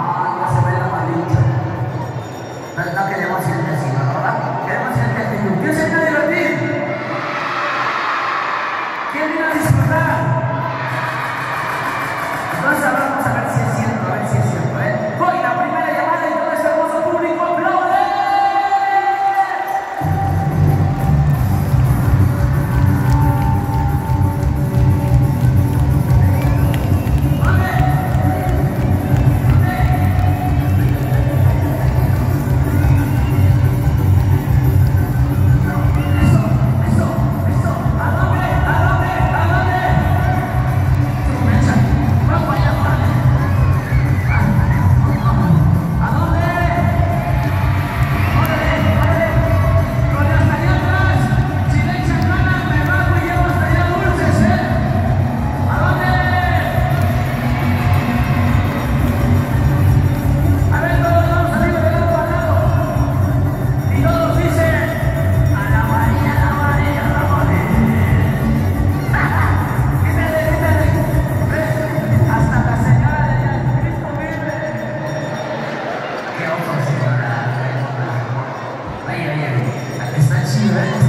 Vamos a ver lo malito. No queremos ser vecinos, ¿verdad? Queremos ser vecinos. ¿Quién se quiere divertir? ¿Quién quiere disfrutar? Spirit.